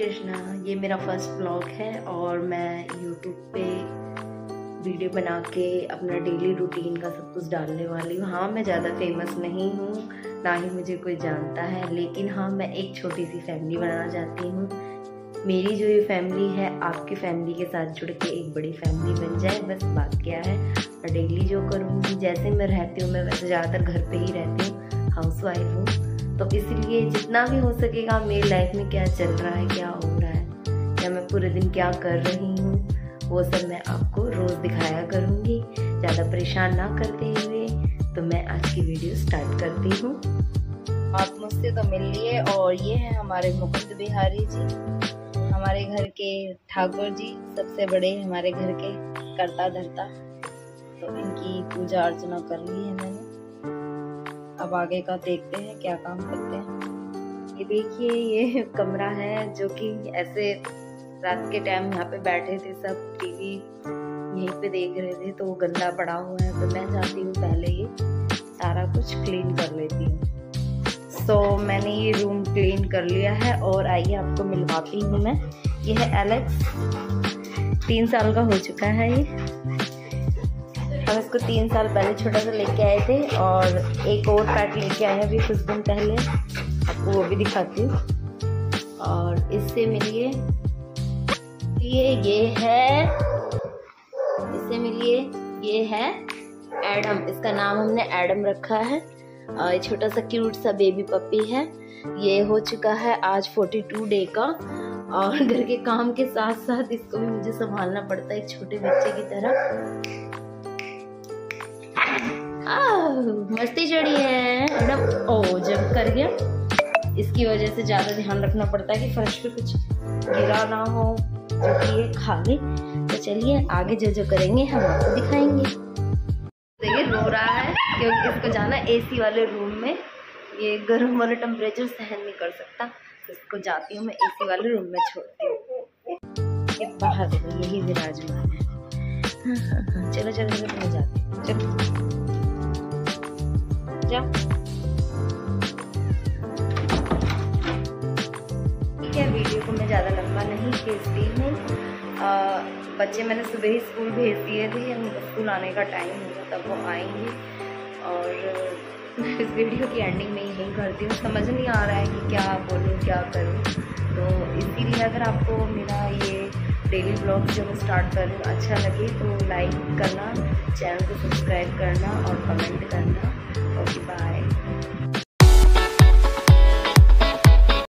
ये मेरा first blog है और मैं यूट्यूब पे वीडियो बना के अपना डेली रूटीन का सब कुछ डालने वाली हूँ। हाँ मैं ज़्यादा फ़ेमस नहीं हूँ, ना ही मुझे कोई जानता है, लेकिन हाँ मैं एक छोटी सी फैमिली बनाना चाहती हूँ। मेरी जो ये फैमिली है, आपकी फैमिली के साथ जुड़ के एक बड़ी फैमिली बन जाए, बस बात क्या है? मैं डेली जो करूँगी, जैसे मैं रहती हूँ, मैं वैसे ज़्यादातर घर पर ही रहती हूँ हाउस वाइफ हूँ। तो इसलिए जितना भी हो सकेगा मेरी लाइफ में क्या चल रहा है, क्या हो रहा है या मैं पूरे दिन क्या कर रही हूँ, वो सब मैं आपको रोज़ दिखाया करूँगी। ज़्यादा परेशान ना करते हुए तो मैं आज की वीडियो स्टार्ट करती हूँ। आप मुझसे तो मिल लिए और ये है हमारे मुकुंद बिहारी जी। हमारे घर के ठाकुर जी, सबसे बड़े हमारे घर के करता धरता। तो इनकी पूजा अर्चना कर ली है मैंने। अब आगे का देखते हैं क्या काम करते हैं। ये देखिए ये कमरा है जो कि ऐसे रात के टाइम यहाँ पे बैठे थे सब टीवी यहीं पे देख रहे थे तो वो गंदा पड़ा हुआ है तो मैं चाहती हूँ पहले ये सारा कुछ क्लीन कर लेती हूँ। तो so, मैंने ये रूम क्लीन कर लिया है और आइए आपको मिलवाती हूँ मैं। ये है एलेक्स तीन साल का हो चुका है ये। हम इसको तीन साल पहले छोटा सा लेके आए थे और एक और पैट लेके आए हैं अभी कुछ दिन पहले। आपको वो भी दिखाती हूँ। और इससे मिलिए, ये ये है, इससे मिलिए, ये है एडम इसका नाम हमने एडम रखा है। और ये छोटा सा क्यूट सा बेबी पपी है। ये हो चुका है आज 42 डे का। और घर के काम के साथ साथ इसको भी मुझे संभालना पड़ता है एक छोटे बच्चे की तरह। मस्ती चढ़ी है। मैडम ओ जब कर गया। इसकी वजह से ज़्यादा ध्यान रखना पड़ता है कि फर्श पे कुछ गिरा ना हो, जो कि ये खा ले तो चलिए, आगे जो जो करेंगे, हम आपको दिखाएँगे। देखिए रो रहा है, क्योंकि इसको जाना एसी वाले रूम में। ये गर्म वाला टेम्परेचर सहन नहीं कर सकता। तो इसको जाती हूँ मैं एसी वाले रूम में छोड़ती हूँ। बाहर यही विराजमान है। हाँ चलो चलो चलो, मैं जाती चलो। जाओ ठीक है, वीडियो को मैं ज़्यादा लंबा नहीं खींचती हूँ बच्चे मैंने सुबह ही स्कूल भेज दिए थे स्कूल आने का टाइम होगा तब वो आएँगे। और इस वीडियो की एंडिंग में यही करती हूँ, समझ नहीं आ रहा है कि क्या बोलूँ, क्या करूँ। तो इसीलिए अगर आपको मेरा ये डेली ब्लॉग जो मैं स्टार्ट कर रही हूँ अच्छा लगे तो लाइक करना चैनल को सब्सक्राइब करना और कमेंट करना।